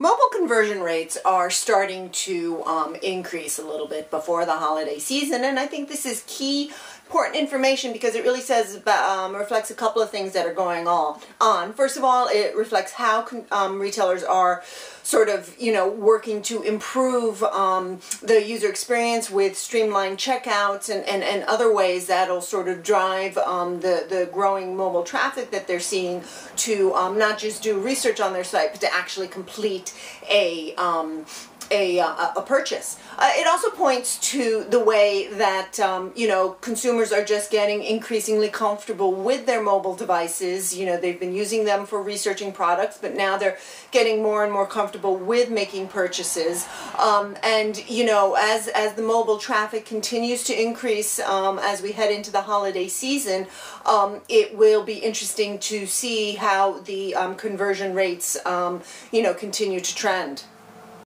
Mobile conversion rates are starting to um, increase a little bit before the holiday season, and I think this is key important information because it really says um, reflects a couple of things that are going on. First of all, it reflects how um, retailers are sort of you know working to improve um, the user experience with streamlined checkouts and, and, and other ways that'll sort of drive um, the the growing mobile traffic that they're seeing to um, not just do research on their site but to actually complete a um, a, uh, a purchase. Uh, it also points to the way that um, you know consumers are just getting increasingly comfortable with their mobile devices. You know they've been using them for researching products, but now they're getting more and more comfortable with making purchases. Um, and you know as as the mobile traffic continues to increase um, as we head into the holiday season, um, it will be interesting to see how the um, conversion rates um, you know continue to trend.